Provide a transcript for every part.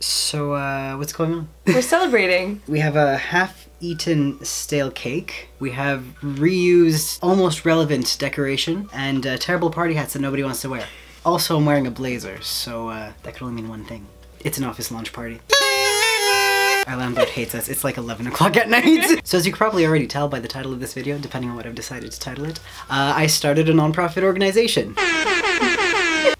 So, uh, what's going on? We're celebrating. We have a half-eaten stale cake. We have reused, almost relevant decoration, and uh, terrible party hats that nobody wants to wear. Also, I'm wearing a blazer, so uh, that could only mean one thing. It's an office launch party. Our landlord hates us. It's like 11 o'clock at night. so as you can probably already tell by the title of this video, depending on what I've decided to title it, uh, I started a nonprofit organization.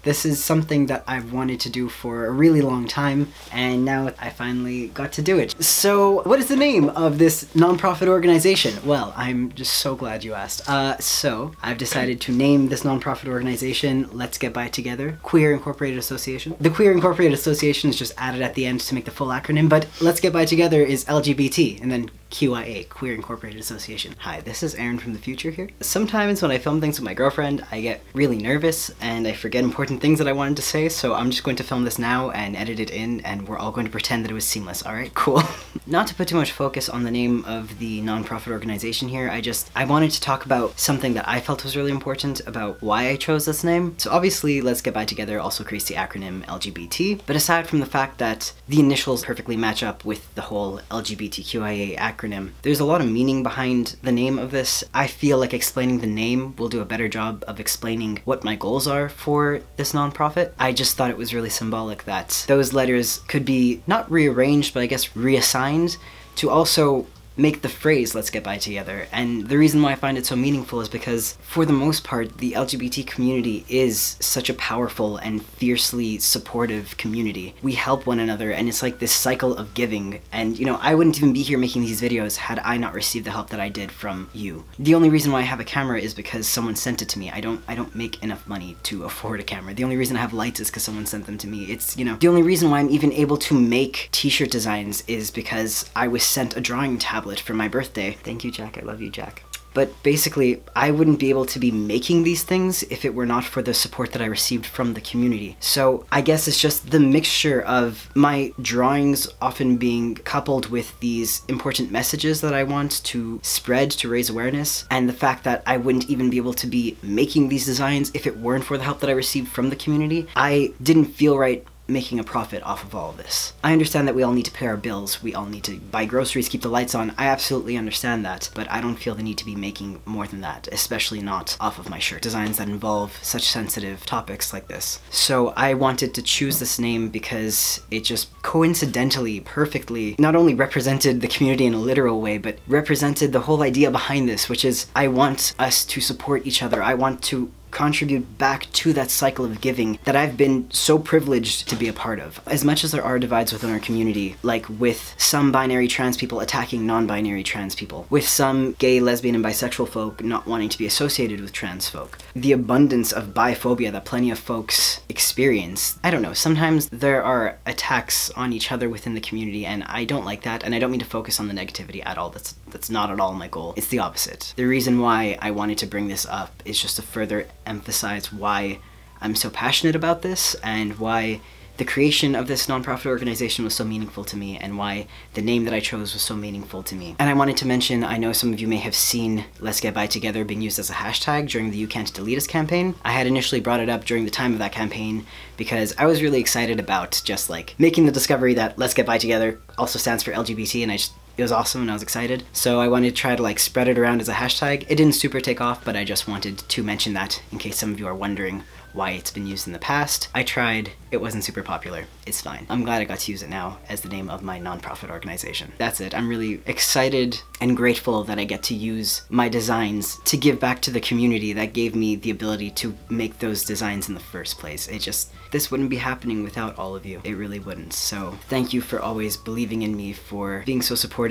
This is something that I've wanted to do for a really long time, and now I finally got to do it. So, what is the name of this nonprofit organization? Well, I'm just so glad you asked. Uh, so, I've decided to name this nonprofit organization Let's Get By Together Queer Incorporated Association. The Queer Incorporated Association is just added at the end to make the full acronym, but Let's Get By Together is LGBT, and then QIA, Queer Incorporated Association. Hi, this is Aaron from the future here. Sometimes when I film things with my girlfriend, I get really nervous and I forget important things that I wanted to say, so I'm just going to film this now and edit it in and we're all going to pretend that it was seamless, alright? Cool. Not to put too much focus on the name of the nonprofit organization here, I just, I wanted to talk about something that I felt was really important about why I chose this name. So obviously, Let's Get By Together also creates the acronym LGBT, but aside from the fact that the initials perfectly match up with the whole LGBTQIA acronym, there's a lot of meaning behind the name of this. I feel like explaining the name will do a better job of explaining what my goals are for this nonprofit. I just thought it was really symbolic that those letters could be not rearranged, but I guess reassigned to also make the phrase let's get by together. And the reason why I find it so meaningful is because, for the most part, the LGBT community is such a powerful and fiercely supportive community. We help one another, and it's like this cycle of giving. And, you know, I wouldn't even be here making these videos had I not received the help that I did from you. The only reason why I have a camera is because someone sent it to me. I don't I don't make enough money to afford a camera. The only reason I have lights is because someone sent them to me. It's, you know, the only reason why I'm even able to make t-shirt designs is because I was sent a drawing tablet for my birthday. Thank you, Jack. I love you, Jack. But basically, I wouldn't be able to be making these things if it were not for the support that I received from the community. So I guess it's just the mixture of my drawings often being coupled with these important messages that I want to spread to raise awareness, and the fact that I wouldn't even be able to be making these designs if it weren't for the help that I received from the community. I didn't feel right making a profit off of all of this. I understand that we all need to pay our bills, we all need to buy groceries, keep the lights on, I absolutely understand that, but I don't feel the need to be making more than that, especially not off of my shirt. Designs that involve such sensitive topics like this. So I wanted to choose this name because it just coincidentally, perfectly, not only represented the community in a literal way, but represented the whole idea behind this, which is I want us to support each other, I want to contribute back to that cycle of giving that I've been so privileged to be a part of. As much as there are divides within our community, like with some binary trans people attacking non-binary trans people, with some gay, lesbian, and bisexual folk not wanting to be associated with trans folk, the abundance of biphobia that plenty of folks experience, I don't know, sometimes there are attacks on each other within the community and I don't like that and I don't mean to focus on the negativity at all. That's that's not at all my goal. It's the opposite. The reason why I wanted to bring this up is just to further emphasize why I'm so passionate about this and why the creation of this nonprofit organization was so meaningful to me and why the name that I chose was so meaningful to me. And I wanted to mention, I know some of you may have seen Let's Get By Together being used as a hashtag during the You Can't Delete Us campaign. I had initially brought it up during the time of that campaign because I was really excited about just like making the discovery that Let's Get By Together also stands for LGBT and I just it was awesome and I was excited. So I wanted to try to like spread it around as a hashtag. It didn't super take off, but I just wanted to mention that in case some of you are wondering why it's been used in the past. I tried, it wasn't super popular. It's fine. I'm glad I got to use it now as the name of my nonprofit organization. That's it. I'm really excited and grateful that I get to use my designs to give back to the community that gave me the ability to make those designs in the first place. It just, this wouldn't be happening without all of you. It really wouldn't. So thank you for always believing in me, for being so supportive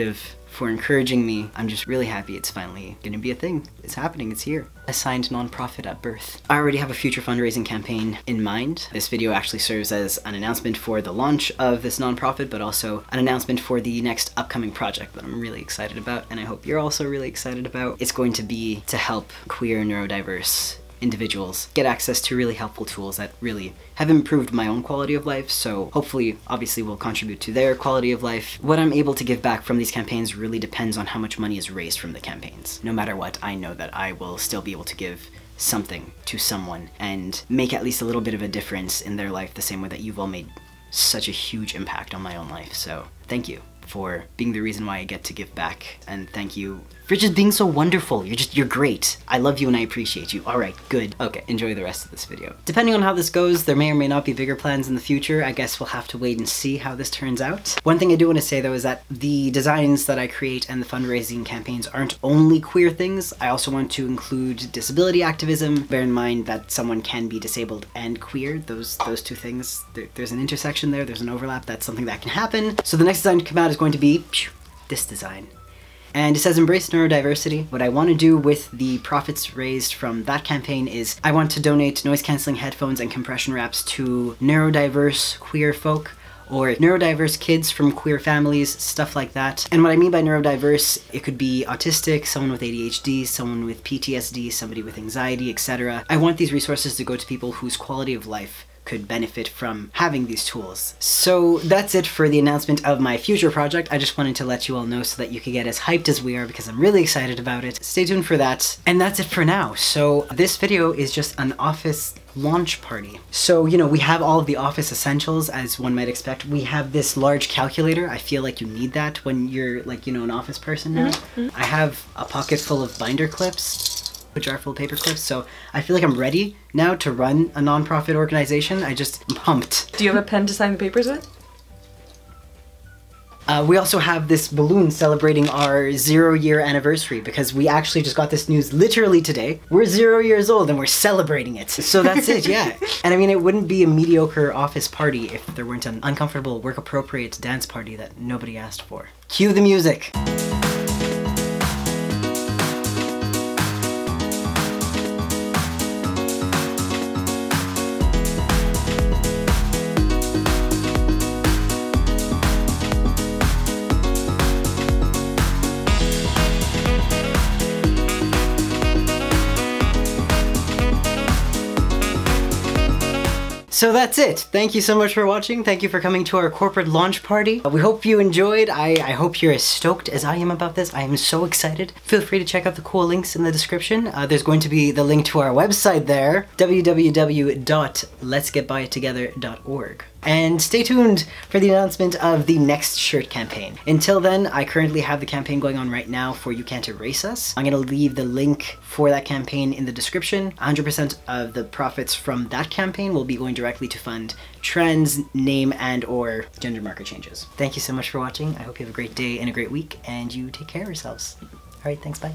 for encouraging me. I'm just really happy it's finally gonna be a thing. It's happening, it's here. Assigned nonprofit at birth. I already have a future fundraising campaign in mind. This video actually serves as an announcement for the launch of this nonprofit, but also an announcement for the next upcoming project that I'm really excited about, and I hope you're also really excited about. It's going to be to help queer neurodiverse individuals get access to really helpful tools that really have improved my own quality of life, so hopefully, obviously, will contribute to their quality of life. What I'm able to give back from these campaigns really depends on how much money is raised from the campaigns. No matter what, I know that I will still be able to give something to someone and make at least a little bit of a difference in their life the same way that you've all made such a huge impact on my own life. So thank you for being the reason why I get to give back. And thank you for just being so wonderful. You're just, you're great. I love you and I appreciate you. All right, good. Okay, enjoy the rest of this video. Depending on how this goes, there may or may not be bigger plans in the future. I guess we'll have to wait and see how this turns out. One thing I do want to say though is that the designs that I create and the fundraising campaigns aren't only queer things. I also want to include disability activism. Bear in mind that someone can be disabled and queer. Those those two things, there, there's an intersection there, there's an overlap. That's something that can happen. So the next design to come out is going to be this design. And it says embrace neurodiversity. What I want to do with the profits raised from that campaign is I want to donate noise cancelling headphones and compression wraps to neurodiverse queer folk or neurodiverse kids from queer families, stuff like that. And what I mean by neurodiverse, it could be autistic, someone with ADHD, someone with PTSD, somebody with anxiety, etc. I want these resources to go to people whose quality of life could benefit from having these tools. So that's it for the announcement of my future project. I just wanted to let you all know so that you could get as hyped as we are because I'm really excited about it. Stay tuned for that. And that's it for now. So this video is just an office launch party. So, you know, we have all of the office essentials as one might expect. We have this large calculator. I feel like you need that when you're like, you know, an office person now. Mm -hmm. I have a pocket full of binder clips a jar full of paper clips. So I feel like I'm ready now to run a nonprofit organization. I just am pumped. Do you have a pen to sign the papers with? Uh, we also have this balloon celebrating our zero year anniversary because we actually just got this news literally today. We're zero years old and we're celebrating it. So that's it, yeah. And I mean, it wouldn't be a mediocre office party if there weren't an uncomfortable, work appropriate dance party that nobody asked for. Cue the music. So that's it. Thank you so much for watching. Thank you for coming to our corporate launch party. We hope you enjoyed. I, I hope you're as stoked as I am about this. I am so excited. Feel free to check out the cool links in the description. Uh, there's going to be the link to our website there, www.letsgetbyittogether.org and stay tuned for the announcement of the next shirt campaign. Until then, I currently have the campaign going on right now for You Can't Erase Us. I'm gonna leave the link for that campaign in the description. 100% of the profits from that campaign will be going directly to fund trans, name, and or gender marker changes. Thank you so much for watching. I hope you have a great day and a great week, and you take care of yourselves. All right, thanks, bye.